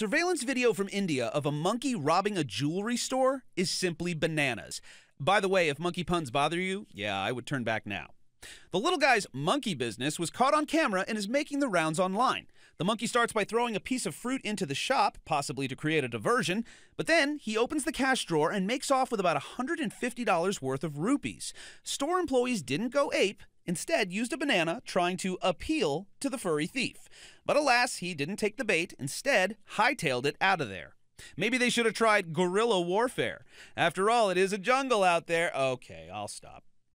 Surveillance video from India of a monkey robbing a jewelry store is simply bananas. By the way, if monkey puns bother you, yeah, I would turn back now. The little guy's monkey business was caught on camera and is making the rounds online. The monkey starts by throwing a piece of fruit into the shop, possibly to create a diversion, but then he opens the cash drawer and makes off with about $150 worth of rupees. Store employees didn't go ape, instead used a banana trying to appeal to the furry thief. But alas, he didn't take the bait, instead hightailed it out of there. Maybe they should have tried guerrilla warfare. After all, it is a jungle out there. Okay, I'll stop.